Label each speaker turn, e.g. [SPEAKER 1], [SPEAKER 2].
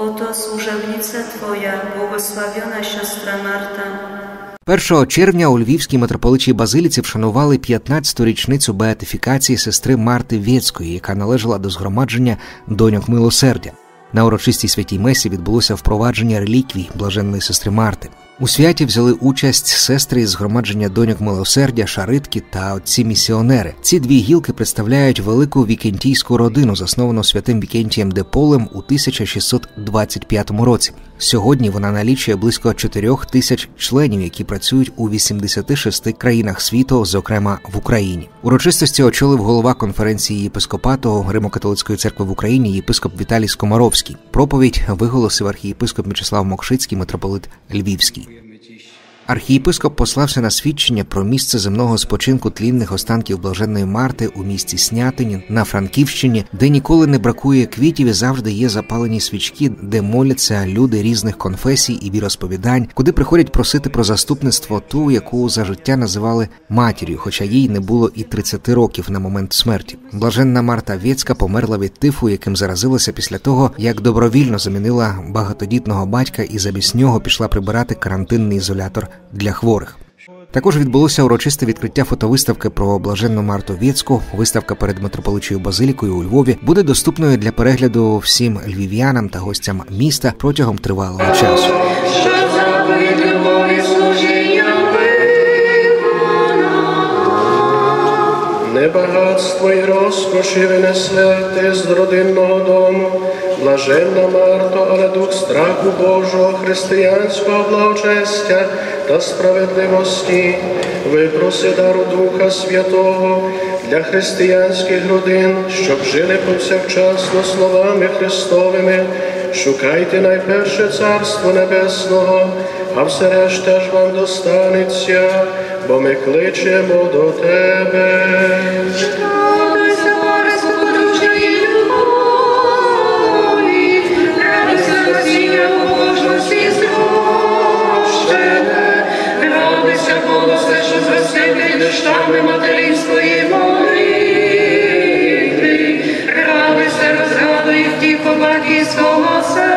[SPEAKER 1] Oto służebnica Twoja, błogosławiona siostra Marta.
[SPEAKER 2] 1 червня у Львівській митрополичій Базиліці вшанували 15-ту річницю беатифікації сестри Марти Вєцької, яка належала до згромадження доньок милосердя. На урочистій святій месі відбулося впровадження реліквій блаженної сестри Марти. У святі взяли участь сестри із згромадження доньок милосердя, шаритки та отці місіонери. Ці дві гілки представляють велику вікентійську родину, засновану святим Вікентієм Деполем у 1625 році. Сьогодні вона налічує близько 4 тисяч членів, які працюють у 86 країнах світу, зокрема в Україні. Урочистості очолив голова конференції єпископату Римо-католицької церкви в Україні, єпископ Віталій Скомаровський. Проповідь виголосив архієпископ Мічеслав Мокшицький, митрополит Львівський. Архієпископ послався на свідчення про місце земного спочинку тлінних останків блаженної Марти у місті Снятині на Франківщині, де ніколи не бракує квітів і завжди є запалені свічки, де моляться люди різних конфесій і віросповідань, куди приходять просити про заступництво ту, яку за життя називали матір'ю, хоча їй не було і 30 років на момент смерті. Блаженна Марта Вєцька померла від тифу, яким заразилася після того, як добровільно замінила багатодітного батька і замість нього пішла прибирати карантинний ізолятор для хворих. Також відбулося урочисте відкриття фотовиставки про блаженну Марту Вєцьку. Виставка перед митрополичою Базилікою у Львові буде доступною для перегляду всім львів'янам та гостям міста протягом тривалого часу.
[SPEAKER 3] Що любові служіння
[SPEAKER 4] Не багатство і розкоші винесе ти з родинного дому, блаженна Марто, але дух страху Божого, християнського благочестя та справедливості, випроси дару Духа Святого для християнських родин, щоб жили повсякчасно словами Христовими. Шукайте найперше Царство Небесного, а все решта ж вам достанеться, бо ми кличемо до Тебе.
[SPEAKER 3] Молимося, Богу, все, що зростити дощами материнської молитви. Радуйся, розрадуй в ті побаки свого серця.